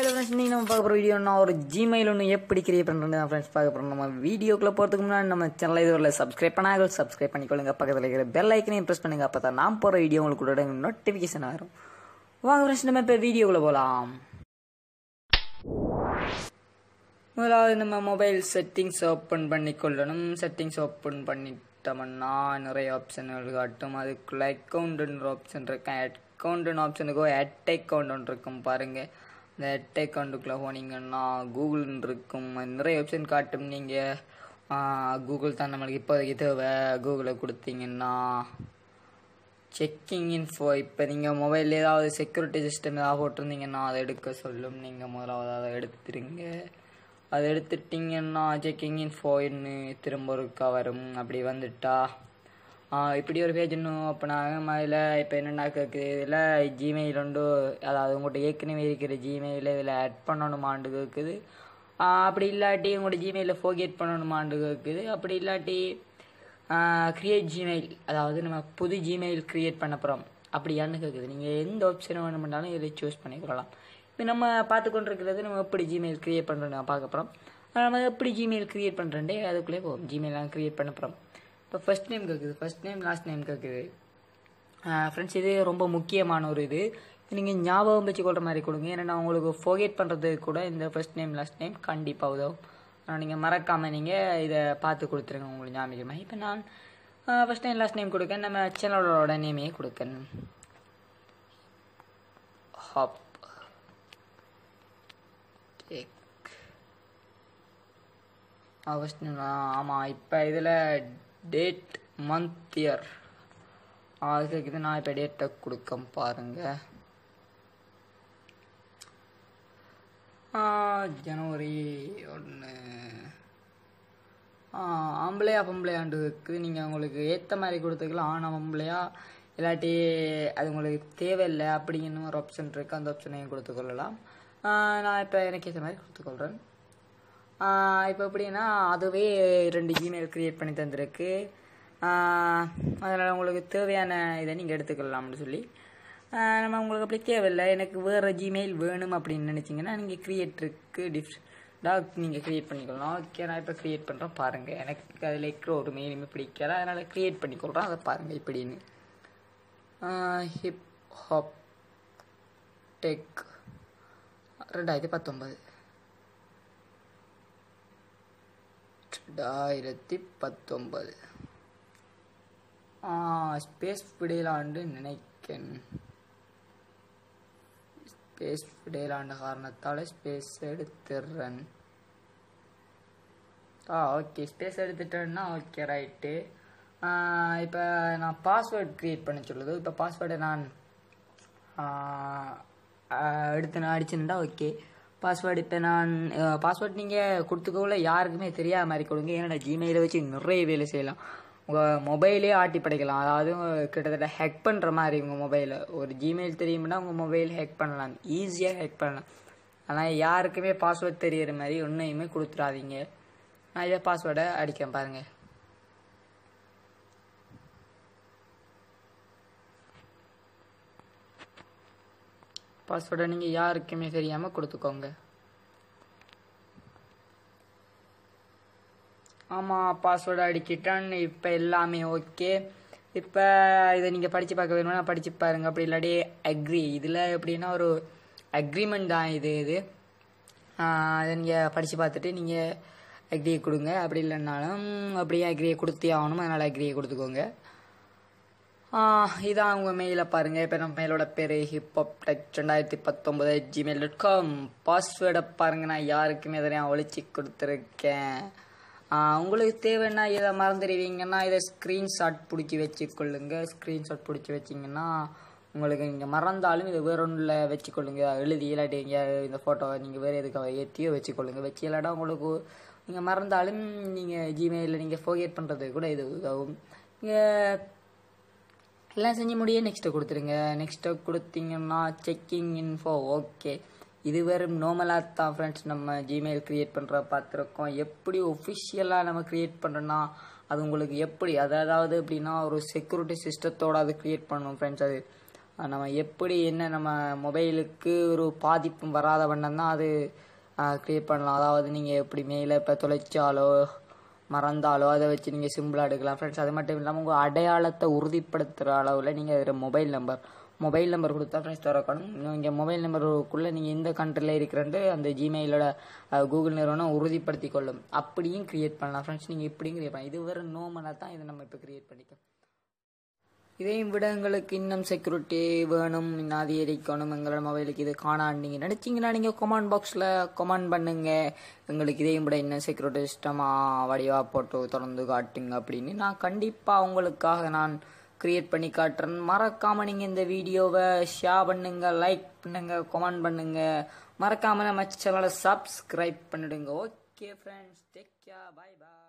Hello friends நீங்கள் நம்ம பார்க்க போகிற ஒரு ஜிமெயில் ஒன்று எப்படி கிரியேட் பண்ணுறது தான் ஃப்ரெண்ட்ஸ் பார்க்க போகிறோம் நம்ம வீடியோக்குள்ளே போகிறதுக்கு முன்னாடி நம்ம சேனலை இதுவரை சப்ஸ்கிரைப் பண்ணாங்க சப்ஸ்கிரைப் பண்ணிக்கொள்ளுங்க. பக்கத்தில் இருக்கிற பெல் ஐக்கனையும் ப்ரெஸ் பண்ணுங்கள் அப்போ தான் நான் போகிற வீடியோ உங்களுக்கு கூட நோட்டிஃபிகேஷன் வரும் வாங்க ஃப்ரெண்ட்ஸ் நம்ம இப்போ வீடியோக்குள்ளே போகலாம் முதலாவது நம்ம மொபைல் செட்டிங்ஸ் ஓப்பன் பண்ணிக்கொள்ளணும். செட்டிங்ஸ் ஓப்பன் பண்ணிட்டோம்னா நிறைய ஆப்ஷன்கள் காட்டும். அதுக்குள்ளே அக்கௌண்ட்டுன்ற ஆப்ஷன் இருக்கேன் அக்கௌண்ட்டுன்னு ஆப்ஷனுக்கோ அட் அக்கௌண்ட் ஒன்று இருக்கும் பாருங்கள் இந்த டெக் அண்டுக்குள்ளே போனீங்கன்னா கூகுள் இருக்கும். நிறைய வெப்சைட் காட்டும். நீங்கள் கூகுள் தான் நம்மளுக்கு இப்போதைக்கு தேவை. கூகுளை கொடுத்தீங்கன்னா செக்கிங் இன்ஃபோ இப்போ நீங்கள் மொபைல் ஏதாவது செக்யூரிட்டி சிஸ்டம் ஏதாவது போட்டிருந்தீங்கன்னா அதை எடுக்க சொல்லும். நீங்கள் முதலாவது அதை எடுத்துருங்க. அதை எடுத்துட்டிங்கன்னா செக்கிங் இன்ஃபோன்னு திரும்ப ஒருக்கா வரும். அப்படி வந்துட்டா இப்படி ஒரு பேஜ் இன்னும் ஓப்பன் ஆகும் அதில் இப்போ என்னென்னா கேட்குது இதில் ஜிமெயில் உண்டு. அதாவது உங்கள்கிட்ட ஏற்கனவே இருக்கிற ஜிமெயில் இதில் ஆட் பண்ணணுமாண்டு கேட்குது அப்படி இல்லாட்டி உங்களோட ஜிமெயிலில் ஃபோகேட் பண்ணணுமாண்டு இருக்குது அப்படி இல்லாட்டி க்ரியேட் ஜிமெயில் அதாவது நம்ம புது ஜிமெயில் க்ரியேட் பண்ண போகிறோம் அப்படியான்னு கேட்குது நீங்கள் எந்த ஆப்ஷனை வேணும் பண்ணாலும் இதில் சூஸ் பண்ணிக்கொள்ளலாம். இப்போ நம்ம பார்த்து கொண்டிருக்கிறது நம்ம எப்படி ஜிமெயில் க்ரியேட் பண்ணுறோம் பார்க்க போகிறோம் நம்ம எப்படி ஜிமெயில் க்ரியேட் பண்ணுறேன்டே அதுக்குள்ளே போகும் ஜிமெயிலாம் க்ரியேட் பண்ண போகிறோம் இப்போ ஃபஸ்ட் நேம் கேட்குது ஃபஸ்ட் நேம் லாஸ்ட் நேம் கேட்குது ஃப்ரெண்ட்ஸ் இது ரொம்ப முக்கியமான ஒரு இது. நீங்கள் ஞாபகம் வச்சுக்கொள்கிற மாதிரி கொடுங்க. ஏன்னா உங்களுக்கு ஃபோகேட் பண்ணுறது கூட இந்த ஃபஸ்ட் நேம் லாஸ்ட் நேம் கண்டிப்பாக உதவும். ஆனால் நீங்கள் மறக்காமல் நீங்கள் இதை பார்த்து கொடுத்துருங்க உங்களுக்கு ஞாபகமாக இப்போ நான் ஃபஸ்ட் நேம் லாஸ்ட் நேம் கொடுக்கேன். நம்ம சேனலோட நேமே கொடுக்கணும் ஹாப் டேக் ஃபஸ்ட் நேம் ஆமாம் இப்போ இதில் டேட் மந்த் இயர் அதுக்கு இருக்குது நான் இப்போ டேட்டை கொடுக்க பாருங்க. ஜனவரி ஒன்று ஆம்பளையா பொம்பளையாண்டு இருக்குது நீங்கள் உங்களுக்கு ஏற்ற மாதிரி கொடுத்துக்கலாம். ஆனால் பொம்பளையா இல்லாட்டி அது உங்களுக்கு தேவையில்லை அப்படிங்கிற ஒரு ஆப்ஷன் இருக்குது அந்த ஆப்ஷனையும் கொடுத்துக்கொள்ளலாம் நான் இப்போ எனக்கு ஏற்ற மாதிரி கொடுத்துக்கொள்கிறேன் இப்போ எப்படின்னா அதுவே ரெண்டு ஜிமெயில் க்ரியேட் பண்ணி தந்திருக்கு. அதனால் உங்களுக்கு தேவையான இதை நீங்கள் எடுத்துக்கலாம்னு சொல்லி. நம்ம உங்களுக்கு அப்படி தேவையில்லை. எனக்கு வேறு ஜிமெயில் வேணும் அப்படின்னு நினச்சிங்கன்னா நீங்கள் க்ரியேட்டருக்கு டிஃப் டாக் நீங்கள் க்ரியேட் பண்ணிக்கலாம். ஓகே நான் இப்போ க்ரியேட் பண்ணுறோம் பாருங்கள் எனக்கு அதில் இருக்கிற ஒரு மெயிலுமே பிடிக்காது அதனால் க்ரியேட் பண்ணிக்கொள்கிறோம் அதை பாருங்கள் இப்படின்னு. ஹிப் ஹாப் டெக் ரெண்டாயிரத்தி பத்தொம்பது ரெண்டாயிரத்தி பத்தொம்பது ஸ்பேஸ் விடையிலாண்டு நினைக்கேன். ஸ்பேஸ் விடையிலாண்ட காரணத்தால் ஸ்பேஸ் எடுத்துடுறேன் ஆ ஓகே ஸ்பேஸ் எடுத்துட்டேன்னா ஓகே ரைட்டு இப்போ நான் பாஸ்வேர்ட் க்ரியேட் பண்ண சொல்லுது. இப்போ பாஸ்வேர்டை நான் எடுத்து நான் அடிச்சுருந்தா ஓகே பாஸ்வேர்டு இப்போ நான் பாஸ்வேர்ட் நீங்கள் கொடுத்துக்கோல யாருக்குமே தெரியாத மாதிரி கொடுங்க ஏன்னா ஜிமெயிலை வச்சு நிறைய வேலை செய்யலாம். உங்கள் மொபைலே ஆட்டி படைக்கலாம். அதாவது கிட்டத்தட்ட ஹேக் பண்ணுற மாதிரி உங்கள் மொபைலை ஒரு ஜிமெயில் தெரியும்னா உங்கள் மொபைல் ஹேக் பண்ணலாம். ஈஸியாக ஹேக் பண்ணலாம். ஆனால் யாருக்குமே பாஸ்வேர்ட் தெரியிற மாதிரி ஒன்றையுமே கொடுத்துடாதீங்க. நான் இதை பாஸ்வேர்டை அடிக்கிறேன் பாருங்கள் பாஸ்வேர்டை நீங்கள் யாருக்குமே தெரியாமல் கொடுத்துக்கோங்க. ஆமாம் பாஸ்வேர்டு அடிக்கிட்டான் இப்போ எல்லாமே ஓகே. இப்போ இதை நீங்கள் படித்து பார்க்க வேணும்னா படித்து பாருங்க. அப்படி இல்லாட்டி அக்ரி இதில் எப்படின்னா ஒரு அக்ரிமெண்ட் தான் இது இது. அதை நீங்கள் படித்து பார்த்துட்டு நீங்கள் அக்ரியை கொடுங்க. அப்படி இல்லைன்னாலும் அப்படியே அக்ரியை கொடுத்தே ஆகணும். அதனால் அக்ரியை கொடுத்துக்கோங்க. இதான் உங்கள் மெயிலை பாருங்கள் இப்போ நம்ம மெயிலோட பேர் ஹிப்ஹாப் டெக் ரெண்டாயிரத்தி பத்தொம்பது ஜிமெயில் டாட் காம் பாஸ்வேர்டை பாருங்கள் நான் யாருக்குமே அதை நான் ஒழிச்சு கொடுத்துருக்கேன். உங்களுக்கு தேவைன்னா இதை மறந்துடுவீங்கன்னா இதை ஸ்க்ரீன்ஷாட் பிடிச்சி வச்சுக்கொள்ளுங்க. ஸ்க்ரீன்ஷாட் பிடிச்சி வச்சிங்கன்னா உங்களுக்கு நீங்கள் மறந்தாலும் இதை வேற ஒன்றில் வச்சுக்கொள்ளுங்க. எழுதி இல்லாட்டி இந்த ஃபோட்டோவை நீங்கள் வேறு எதுக்காக ஏற்றியோ வச்சுக்கொள்ளுங்க. வச்சு இல்லாட்டா உங்களுக்கு நீங்கள் மறந்தாலும் நீங்கள் ஜிமெயிலில் நீங்கள் ஃபோகேட் பண்ணுறது கூட இது உதவும். நீங்கள் எல்லாம் செஞ்சு முடிய நெக்ஸ்ட்டு கொடுத்துருங்க. நெக்ஸ்ட்டு கொடுத்தீங்கன்னா செக்கிங் இன்ஃபோ ஓகே இது வெறும் நார்மலாக தான் ஃப்ரெண்ட்ஸ் நம்ம ஜிமெயில் க்ரியேட் பண்ணுற பார்த்துருக்கோம். எப்படி ஒஃபிஷியலாக நம்ம க்ரியேட் பண்ணுறோன்னா அது உங்களுக்கு எப்படி அதாவது எப்படின்னா ஒரு செக்யூரிட்டி சிஸ்டத்தோடு அது க்ரியேட் பண்ணணும் ஃப்ரெண்ட்ஸ் அது நம்ம எப்படி என்ன நம்ம மொபைலுக்கு ஒரு பாதிப்பும் வராத வண்ணம் தான் அது க்ரியேட் பண்ணலாம். அதாவது நீங்கள் எப்படி மேலே இப்போ தொலைச்சாலோ மறந்தாலோ அதை வச்சு நீங்கள் சிம்பிளாக எடுக்கலாம். ஃப்ரெண்ட்ஸ் அது மட்டும் இல்லாமல் உங்கள் அடையாளத்தை உறுதிப்படுத்துகிற அளவில் நீங்கள் அதில் மொபைல் நம்பர் மொபைல் நம்பர் கொடுத்தா ஃப்ரெண்ட்ஸ் திறக்கணும். நீங்கள் மொபைல் நம்பருக்குள்ளே நீங்கள் எந்த கண்ட்ரியில் இருக்கிறன்ட்டு அந்த ஜிமெயிலோட கூகுள் நிறுவனம் உறுதிப்படுத்தி கொள்ளும். அப்படியும் க்ரியேட் பண்ணலாம். ஃப்ரெண்ட்ஸ் நீங்கள் இப்படியும் க்ரியேட் பண்ணலாம். இது வெறும் நோமலாக தான் இதை நம்ம இப்போ க்ரியேட் பண்ணிக்கலாம் இதையும் விட எங்களுக்கு இன்னும் செக்யூரிட்டி வேணும் இன்னும் அதிகரிக்கணும் எங்களோட மொபைலுக்கு இது காணான்னு நீங்கள் நினச்சிங்கன்னா நீங்கள் கொமெண்ட் பாக்ஸில் கொமெண்ட் பண்ணுங்க. எங்களுக்கு இதையும் விட இன்னும் செக்யூரிட்டி சிஸ்டமாக வடிவாக போட்டு திறந்து காட்டுங்க அப்படின்னு நான் கண்டிப்பாக உங்களுக்காக நான் க்ரியேட் பண்ணி காட்டுறேன். மறக்காமல் நீங்கள் இந்த வீடியோவை ஷேர் பண்ணுங்க லைக் பண்ணுங்க கொமெண்ட் பண்ணுங்க. மறக்காமல் நம்ம சேனலை சப்ஸ்கிரைப் பண்ணிடுங்க. Okay friends take care bye bye